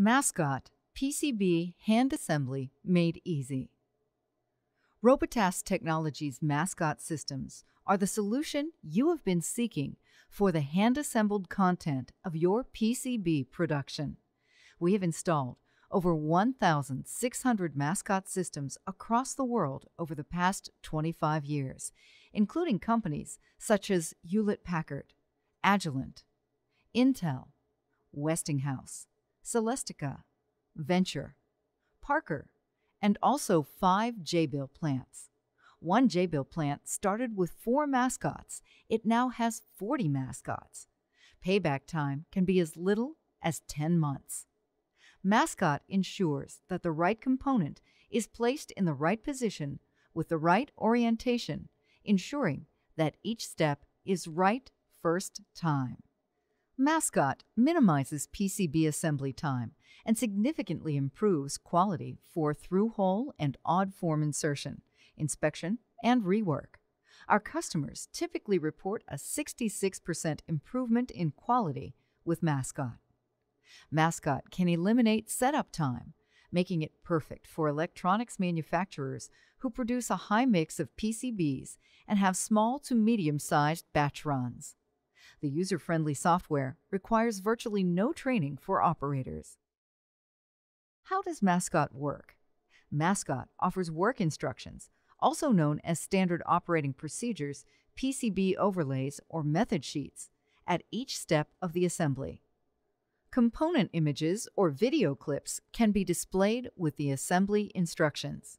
Mascot PCB hand assembly made easy. Robotas Technologies Mascot systems are the solution you have been seeking for the hand assembled content of your PCB production. We have installed over 1,600 Mascot systems across the world over the past 25 years, including companies such as Hewlett Packard, Agilent, Intel, Westinghouse, Celestica, Venture, Parker, and also five Jabil plants. One Jabil plant started with four mascots. It now has 40 mascots. Payback time can be as little as 10 months. Mascot ensures that the right component is placed in the right position with the right orientation, ensuring that each step is right first time. Mascot minimizes PCB assembly time and significantly improves quality for through-hole and odd form insertion, inspection, and rework. Our customers typically report a 66% improvement in quality with Mascot. Mascot can eliminate setup time, making it perfect for electronics manufacturers who produce a high mix of PCBs and have small to medium sized batch runs. The user friendly software requires virtually no training for operators. How does Mascot work? Mascot offers work instructions, also known as standard operating procedures, PCB overlays, or method sheets, at each step of the assembly. Component images or video clips can be displayed with the assembly instructions.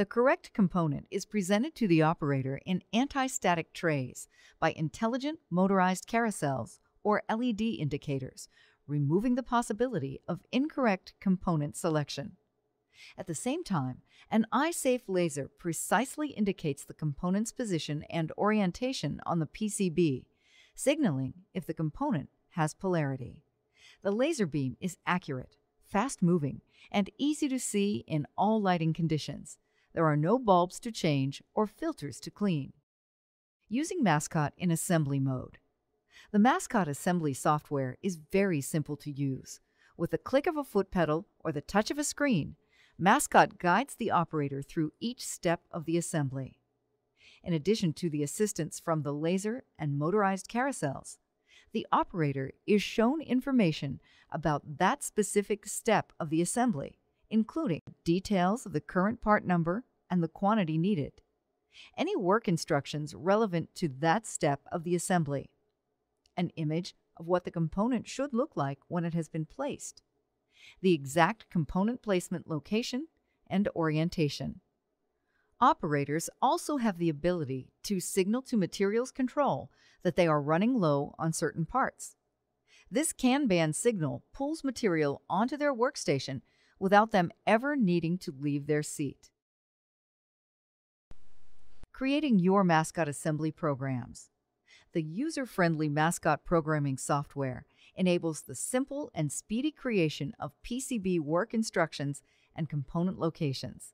The correct component is presented to the operator in anti-static trays by intelligent motorized carousels or LED indicators, removing the possibility of incorrect component selection. At the same time, an eye-safe laser precisely indicates the component's position and orientation on the PCB, signaling if the component has polarity. The laser beam is accurate, fast-moving, and easy to see in all lighting conditions, there are no bulbs to change or filters to clean. Using Mascot in assembly mode. The Mascot assembly software is very simple to use. With the click of a foot pedal or the touch of a screen, Mascot guides the operator through each step of the assembly. In addition to the assistance from the laser and motorized carousels, the operator is shown information about that specific step of the assembly including details of the current part number and the quantity needed, any work instructions relevant to that step of the assembly, an image of what the component should look like when it has been placed, the exact component placement location and orientation. Operators also have the ability to signal to materials control that they are running low on certain parts. This Kanban signal pulls material onto their workstation without them ever needing to leave their seat. Creating your mascot assembly programs. The user friendly mascot programming software enables the simple and speedy creation of PCB work instructions and component locations.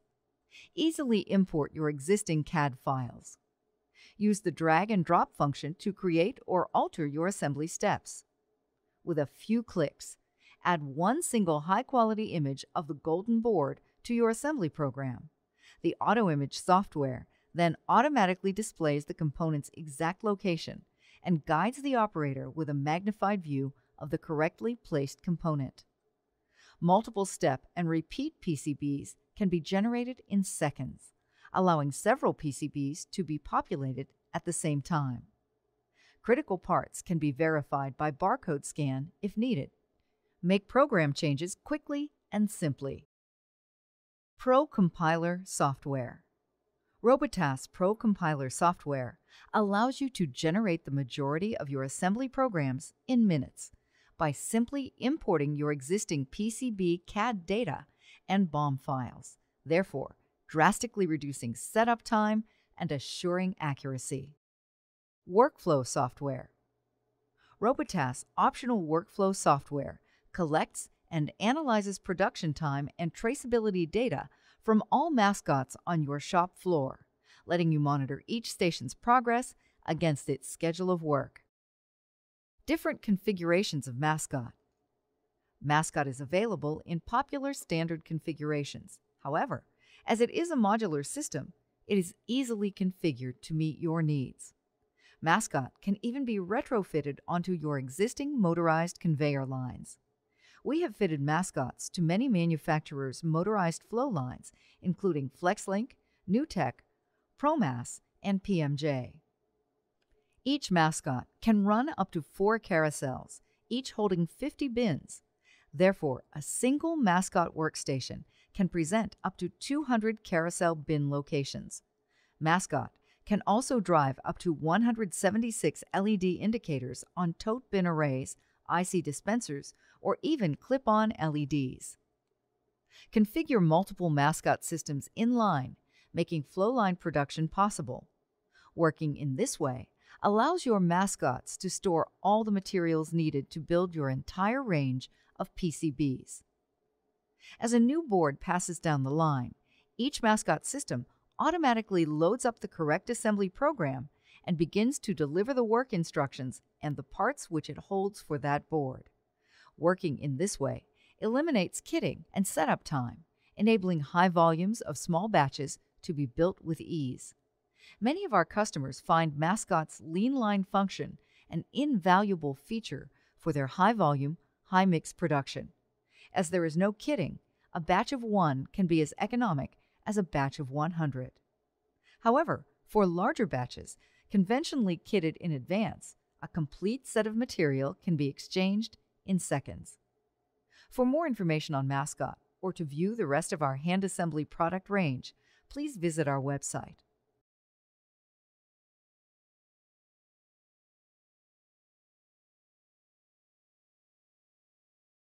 Easily import your existing CAD files. Use the drag and drop function to create or alter your assembly steps. With a few clicks, add one single high-quality image of the golden board to your assembly program. The AutoImage software then automatically displays the component's exact location and guides the operator with a magnified view of the correctly placed component. Multiple step and repeat PCBs can be generated in seconds, allowing several PCBs to be populated at the same time. Critical parts can be verified by barcode scan if needed. Make program changes quickly and simply. Pro Compiler Software Robotas Pro Compiler software allows you to generate the majority of your assembly programs in minutes by simply importing your existing PCB CAD data and BOM files, therefore drastically reducing setup time and assuring accuracy. Workflow Software Robotas optional workflow software collects and analyzes production time and traceability data from all mascots on your shop floor, letting you monitor each station's progress against its schedule of work. Different configurations of mascot. Mascot is available in popular standard configurations. However, as it is a modular system, it is easily configured to meet your needs. Mascot can even be retrofitted onto your existing motorized conveyor lines. We have fitted mascots to many manufacturers' motorized flow lines, including FlexLink, NewTek, ProMass, and PMJ. Each mascot can run up to four carousels, each holding 50 bins. Therefore, a single mascot workstation can present up to 200 carousel bin locations. Mascot can also drive up to 176 LED indicators on tote bin arrays, IC dispensers, or even clip on LEDs. Configure multiple mascot systems in line, making flowline production possible. Working in this way allows your mascots to store all the materials needed to build your entire range of PCBs. As a new board passes down the line, each mascot system automatically loads up the correct assembly program and begins to deliver the work instructions and the parts which it holds for that board. Working in this way eliminates kitting and setup time, enabling high volumes of small batches to be built with ease. Many of our customers find Mascot's lean line function an invaluable feature for their high volume, high mix production. As there is no kitting, a batch of one can be as economic as a batch of 100. However, for larger batches, conventionally kitted in advance, a complete set of material can be exchanged in seconds. For more information on Mascot or to view the rest of our hand assembly product range, please visit our website.